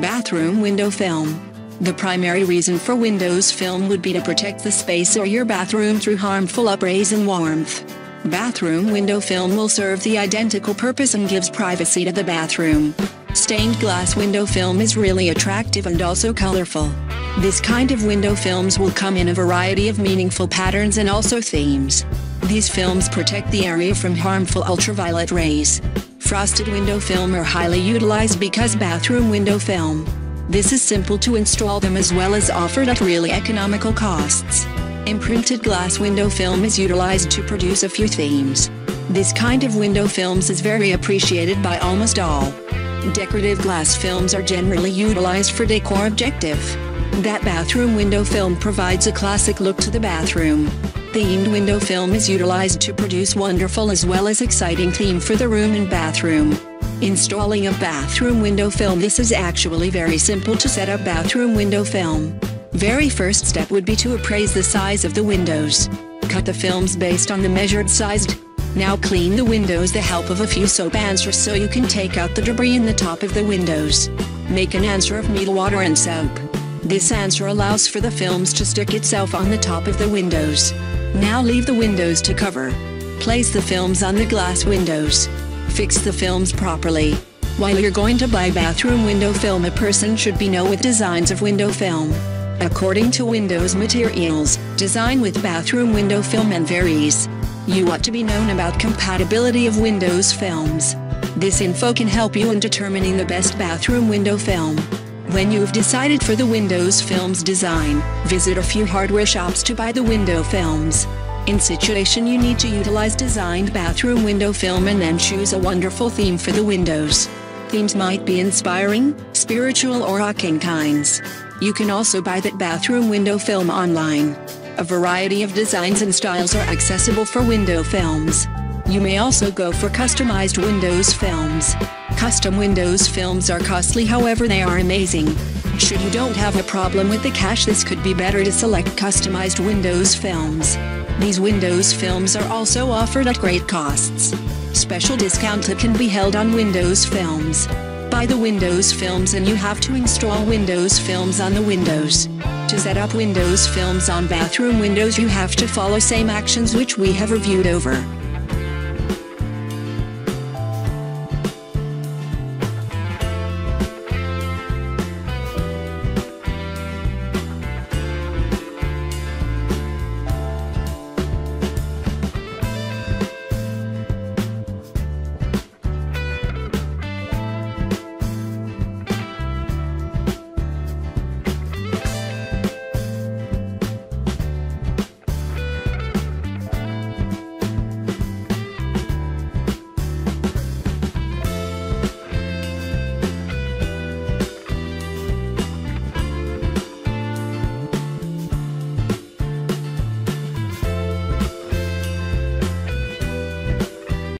Bathroom window film. The primary reason for windows film would be to protect the space or your bathroom through harmful uprays and warmth. Bathroom window film will serve the identical purpose and gives privacy to the bathroom. Stained glass window film is really attractive and also colorful. This kind of window films will come in a variety of meaningful patterns and also themes. These films protect the area from harmful ultraviolet rays. Frosted window film are highly utilized because bathroom window film. This is simple to install them as well as offered at really economical costs. Imprinted glass window film is utilized to produce a few themes. This kind of window films is very appreciated by almost all. Decorative glass films are generally utilized for decor objective. That bathroom window film provides a classic look to the bathroom. Themed window film is utilized to produce wonderful as well as exciting theme for the room and bathroom. Installing a bathroom window film This is actually very simple to set up bathroom window film. Very first step would be to appraise the size of the windows. Cut the films based on the measured sized. Now clean the windows the help of a few soap answers so you can take out the debris in the top of the windows. Make an answer of needle water and soap. This answer allows for the films to stick itself on the top of the windows. Now leave the windows to cover. Place the films on the glass windows. Fix the films properly. While you're going to buy bathroom window film a person should be know with designs of window film. According to Windows Materials, design with bathroom window film and varies. You ought to be known about compatibility of Windows films. This info can help you in determining the best bathroom window film. When you've decided for the Windows Films design, visit a few hardware shops to buy the window films. In situation you need to utilize designed bathroom window film and then choose a wonderful theme for the windows. Themes might be inspiring, spiritual or rocking kinds. You can also buy that bathroom window film online. A variety of designs and styles are accessible for window films. You may also go for customized Windows films. Custom Windows films are costly however they are amazing. Should you don't have a problem with the cash this could be better to select customized Windows films. These Windows films are also offered at great costs. Special discount can be held on Windows films. Buy the Windows films and you have to install Windows films on the Windows. To set up Windows films on bathroom windows you have to follow same actions which we have reviewed over.